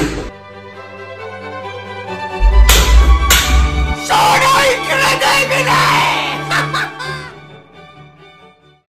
you